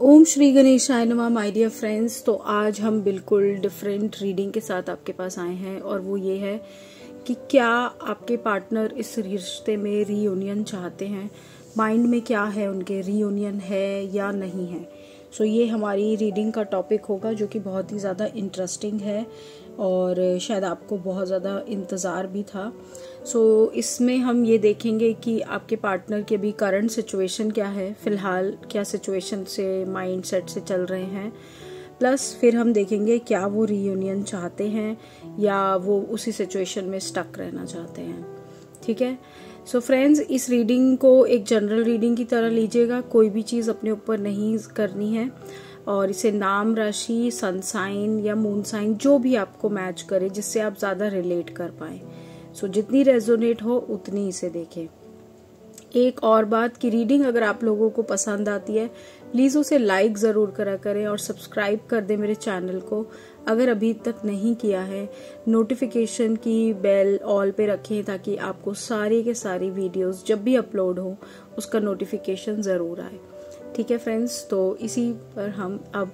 ओम श्री गणेश नमा my dear friends तो आज हम बिल्कुल डिफरेंट रीडिंग के साथ आपके पास आए हैं और वो ये है कि क्या आपके पार्टनर इस रिश्ते में रीयूनियन चाहते हैं? माइंड में क्या है? उनके रीयूनियन है या नहीं है? सो so, ये हमारी रीडिंग का टॉपिक होगा जो कि बहुत ही ज़्यादा इंटरेस्टिंग है और शायद आपको बहुत ज़्यादा इंतज़ार भी था। सो so, इसमें हम ये देखेंगे कि आपके पार्टनर के भी करंट सिचुएशन क्या है फ़िलहाल क्या सिचुएशन से माइंड सेट से चल रहे हैं। प्लस फिर हम देखेंगे क्या वो रीयूनियन चाहते हैं या वो उसी सिचुएशन में स्टक रहना चाहते हैं। ठीक है? सो फ्रेंड्स इस रीडिंग को एक जनरल रीडिंग की तरह लीजिएगा। कोई भी चीज़ अपने ऊपर नहीं करनी है। और इसे नाम राशि सनसाइन या मून साइन जो भी आपको मैच करे जिससे आप ज़्यादा रिलेट कर पाए। सो so, जितनी रेजोनेट हो उतनी इसे देखें। एक और बात की रीडिंग अगर आप लोगों को पसंद आती है प्लीज़ उसे लाइक ज़रूर करा करें और सब्सक्राइब कर दें मेरे चैनल को। अगर अभी तक नहीं किया है नोटिफिकेशन की बेल ऑल पे रखें ताकि आपको सारी के सारी वीडियोस जब भी अपलोड हो, उसका नोटिफिकेशन ज़रूर आए। ठीक है फ्रेंड्स तो इसी पर हम अब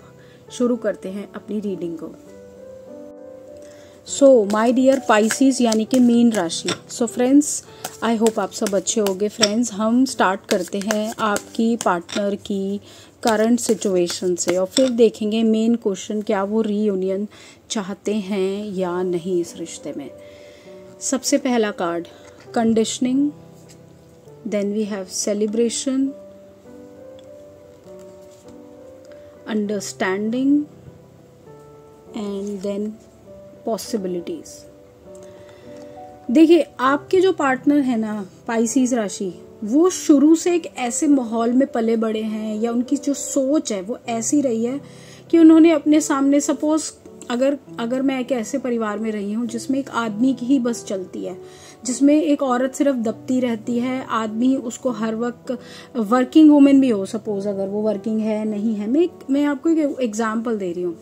शुरू करते हैं अपनी रीडिंग को। सो माय डियर पाइसिस यानी कि मीन राशि। सो फ्रेंड्स आई होप आप सब अच्छे होंगे। फ्रेंड्स हम स्टार्ट करते हैं आपकी पार्टनर की करंट सिचुएशन से और फिर देखेंगे मेन क्वेश्चन क्या वो रीयूनियन चाहते हैं या नहीं इस रिश्ते में। सबसे पहला card conditioning then we have celebration understanding and then possibilities देखिए, आपके जो पार्टनर है ना पाइसिस राशि, वो शुरू से एक ऐसे माहौल में पले बड़े हैं या उनकी जो सोच है, वो ऐसी रही है कि उन्होंने अपने सामने सपोज़ अगर अगर मैं एक ऐसे परिवार में रही हूँ जिसमें एक आदमी की ही बस चलती है, जिसमें एक औरत सिर्फ़ दबती रहती है, आदमी उसको हर वक्त वर्किंग वुमेन भी हो सपोज़ अगर वो वर्किंग है, नहीं है। मैं मैं आपको एक एग्ज़ाम्पल दे रही हूँ।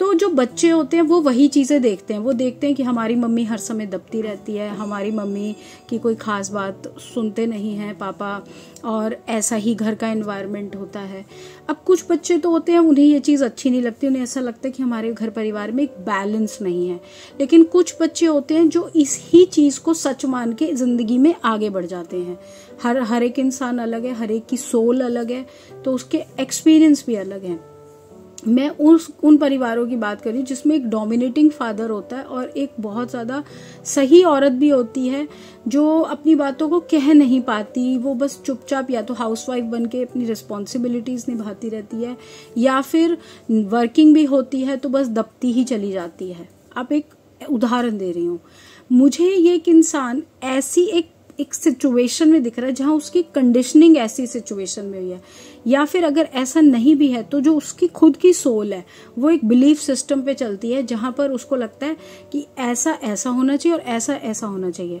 तो जो बच्चे होते हैं, वो वही चीज़ें देखते हैं। वो देखते हैं कि हमारी मम्मी हर समय दबती रहती है। हमारी मम्मी की कोई ख़ास बात सुनते नहीं हैं पापा, और ऐसा ही घर का इन्वायरमेंट होता है। अब कुछ बच्चे तो होते हैं, उन्हें ये चीज़ अच्छी नहीं लगती, उन्हें ऐसा लगता है कि हमारे घर परिवार में एक बैलेंस नहीं है। लेकिन कुछ बच्चे होते हैं, जो इस ही चीज़ को सच मान के ज़िंदगी में आगे बढ़ जाते हैं। हर हर एक इंसान अलग है, हर एक की सोल अलग है तो उसके एक्सपीरियंस भी अलग है। मैं उस, उन परिवारों की बात करी जिसमें एक डोमिनेटिंग फादर होता है और एक बहुत ज़्यादा सही औरत भी होती है जो अपनी बातों को कह नहीं पाती। वो बस चुपचाप या तो हाउसवाइफ बन के अपनी रिस्पॉन्सिबिलिटीज़ निभाती रहती है या फिर वर्किंग भी होती है तो बस दबती ही चली जाती है। आप एक उदाहरण दे रही हूँ। मुझे ये एक इंसान ऐसी एक एक सिचुएशन में दिख रहा है जहाँ उसकी कंडीशनिंग ऐसी सिचुएशन में हुई है। या फिर अगर ऐसा नहीं भी है तो जो उसकी खुद की सोल है, वो एक बिलीफ सिस्टम पे चलती है, जहाँ पर उसको लगता है कि ऐसा ऐसा होना चाहिए और ऐसा ऐसा होना चाहिए।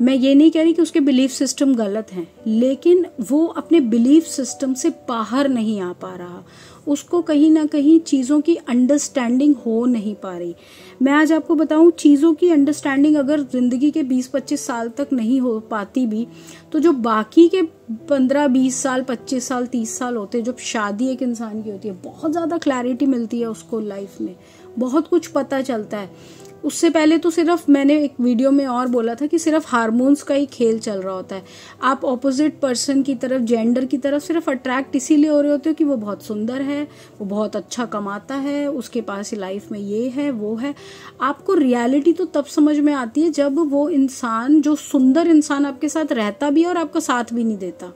मैं ये नहीं कह रही कि उसके बिलीफ सिस्टम गलत हैं, लेकिन वो अपने बिलीफ सिस्टम से बाहर नहीं आ पा रहा। उसको कहीं ना कहीं चीज़ों की अंडरस्टैंडिंग हो नहीं पा रही। मैं आज आपको बताऊँ, चीज़ों की अंडरस्टैंडिंग अगर ज़िंदगी के 20-25 साल तक नहीं हो पाती भी तो जो बाकी के 15-20 साल 25 साल 30 साल होते, जब शादी एक इंसान की होती है, बहुत ज़्यादा क्लैरिटी मिलती है उसको लाइफ में। बहुत कुछ पता चलता है। उससे पहले तो सिर्फ़ मैंने एक वीडियो में और बोला था कि सिर्फ़ हार्मोन्स का ही खेल चल रहा होता है। आप ऑपोजिट पर्सन की तरफ़ जेंडर की तरफ़ सिर्फ़ अट्रैक्ट इसीलिए हो रहे होते हो कि वो बहुत सुंदर है, वो बहुत अच्छा कमाता है, उसके पास लाइफ में ये है, वो है। आपको रियलिटी तो तब समझ में आती है जब वो इंसान, जो सुंदर इंसान आपके साथ रहता भी है और आपका साथ भी नहीं देता।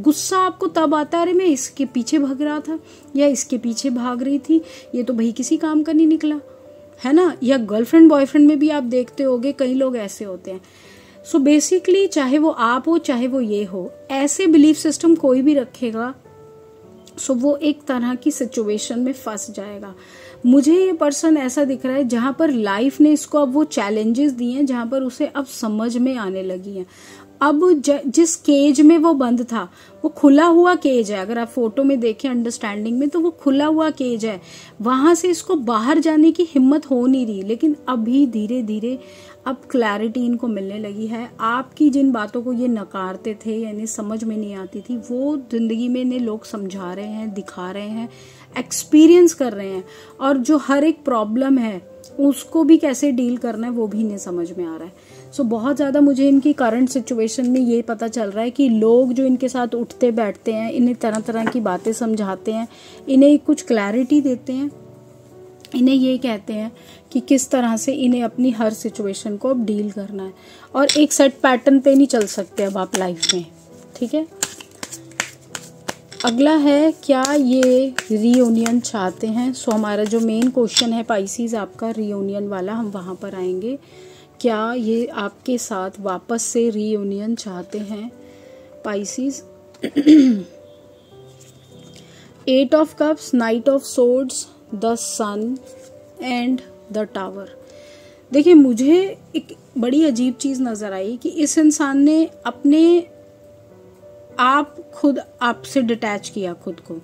गुस्सा आपको तब आता है, अरे मैं इसके पीछे भाग रहा था, या इसके पीछे भाग रही थी, ये तो भाई किसी काम का नहीं निकला। है ना? या गर्लफ्रेंड बॉयफ्रेंड में भी आप देखते होगे, कई लोग ऐसे होते हैं। सो so बेसिकली चाहे वो आप हो, चाहे वो ये हो, ऐसे बिलीफ सिस्टम कोई भी रखेगा सो so वो एक तरह की सिचुएशन में फंस जाएगा। मुझे ये पर्सन ऐसा दिख रहा है जहाँ पर लाइफ ने इसको अब वो चैलेंजेस दिए हैं जहाँ पर उसे अब समझ में आने लगी है। अब ज, जिस केज में वो बंद था वो खुला हुआ केज है। अगर आप फ़ोटो में देखें अंडरस्टैंडिंग में तो वो खुला हुआ केज है। वहाँ से इसको बाहर जाने की हिम्मत हो नहीं रही लेकिन अभी धीरे धीरे अब क्लैरिटी इनको मिलने लगी है। आपकी जिन बातों को ये नकारते थे यानी समझ में नहीं आती थी वो ज़िंदगी में इन्हें लोग समझा रहे हैं दिखा रहे हैं एक्सपीरियंस कर रहे हैं। और जो हर एक प्रॉब्लम है उसको भी कैसे डील करना है वो भी इन्हें समझ में आ रहा है। सो so, बहुत ज़्यादा मुझे इनकी करंट सिचुएशन में ये पता चल रहा है कि लोग जो इनके साथ उठते बैठते हैं इन्हें तरह तरह की बातें समझाते हैं इन्हें कुछ क्लैरिटी देते हैं। इन्हें ये कहते हैं कि किस तरह से इन्हें अपनी हर सिचुएशन को अब डील करना है। और एक सेट पैटर्न पे नहीं चल सकते अब आप लाइफ में, ठीक है? अगला है, क्या ये रीयूनियन चाहते हैं? सो हमारा जो मेन क्वेश्चन है पाइसीज आपका रीयूनियन वाला, हम वहाँ पर आएँगे। क्या ये आपके साथ वापस से रीयूनियन चाहते हैं? Pisces eight of cups knight of swords the sun and the tower. देखिए, मुझे एक बड़ी अजीब चीज़ नज़र आई कि इस इंसान ने अपने आप खुद आपसे डिटैच किया खुद को।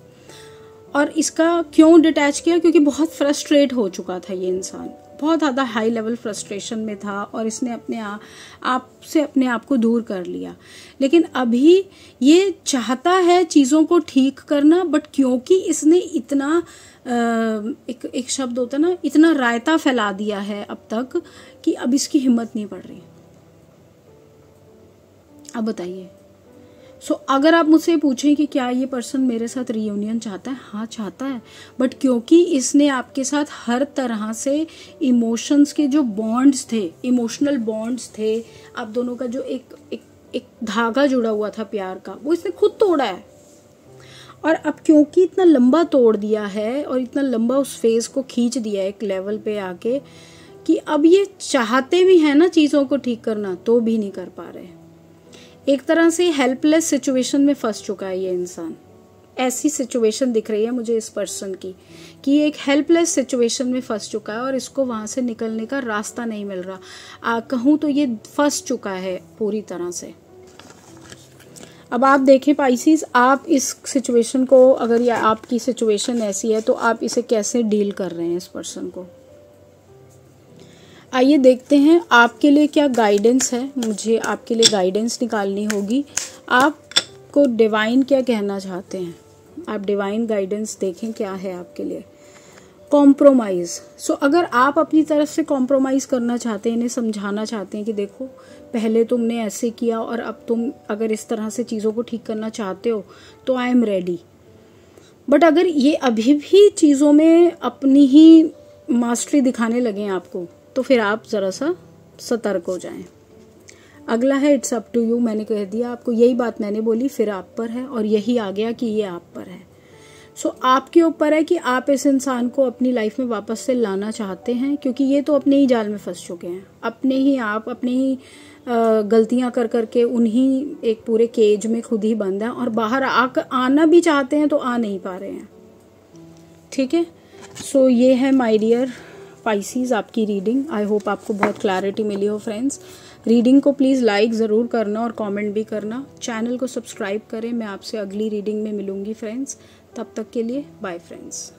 और इसका क्यों डिटैच किया? क्योंकि बहुत फ्रस्ट्रेट हो चुका था ये इंसान। बहुत ज़्यादा हाई लेवल फ्रस्ट्रेशन में था और इसने अपने आप से अपने आप को दूर कर लिया। लेकिन अभी ये चाहता है चीज़ों को ठीक करना बट क्योंकि इसने इतना एक एक शब्द होता है ना, इतना रायता फैला दिया है अब तक कि अब इसकी हिम्मत नहीं पड़ रही। अब बताइए। सो so, अगर आप मुझसे पूछें कि क्या ये पर्सन मेरे साथ रीयूनियन चाहता है? हाँ चाहता है। बट क्योंकि इसने आपके साथ हर तरह से इमोशंस के जो बॉन्ड्स थे इमोशनल बॉन्ड्स थे आप दोनों का जो एक एक एक धागा जुड़ा हुआ था प्यार का वो इसने खुद तोड़ा है। और अब क्योंकि इतना लंबा तोड़ दिया है और इतना लंबा उस फ़ेज़ को खींच दिया है एक लेवल पे आके कि अब ये चाहते भी हैं ना चीज़ों को ठीक करना तो भी नहीं कर पा रहे एक तरह से हेल्पलेस सिचुएशन में फंस चुका है ये इंसान। ऐसी सिचुएशन दिख रही है मुझे इस पर्सन की, कि एक हेल्पलेस सिचुएशन में फंस चुका है और इसको वहाँ से निकलने का रास्ता नहीं मिल रहा। कहूँ तो ये फंस चुका है पूरी तरह से। अब आप देखें पाइसिस आप इस सिचुएशन को, अगर या आपकी सिचुएशन ऐसी है तो आप इसे कैसे डील कर रहे हैं इस पर्सन को? आइए देखते हैं आपके लिए क्या गाइडेंस है। मुझे आपके लिए गाइडेंस निकालनी होगी। आपको डिवाइन क्या कहना चाहते हैं? आप डिवाइन गाइडेंस देखें क्या है आपके लिए। कॉम्प्रोमाइज़ सो so, अगर आप अपनी तरफ़ से कॉम्प्रोमाइज़ करना चाहते हैं इन्हें समझाना चाहते हैं कि देखो पहले तुमने ऐसे किया और अब तुम अगर इस तरह से चीज़ों को ठीक करना चाहते हो तो आई एम रेडी बट अगर ये अभी भी चीज़ों में अपनी ही मास्टरी दिखाने लगे आपको तो फिर आप ज़रा सा सतर्क हो जाएँ। अगला है इट्स अप टू यू मैंने कह दिया आपको यही बात मैंने बोली फिर आप पर है और यही आ गया कि ये आप पर है। सो so, आपके ऊपर है कि आप इस इंसान को अपनी लाइफ में वापस से लाना चाहते हैं क्योंकि ये तो अपने ही जाल में फंस चुके हैं। अपने ही आप अपने ही गलतियाँ कर करके उन्हीं एक पूरे केज में खुद ही बंद है और बाहर आकर आना भी चाहते हैं तो आ नहीं पा रहे हैं। ठीक है? सो so, ये है माय डियर स्पाइसीज आपकी रीडिंग आई होप आपको बहुत क्लैरिटी मिली हो फ्रेंड्स रीडिंग को प्लीज़ लाइक ज़रूर करना और कमेंट भी करना. चैनल को सब्सक्राइब करें. मैं आपसे अगली रीडिंग में मिलूँगी फ्रेंड्स तब तक के लिए बाय फ्रेंड्स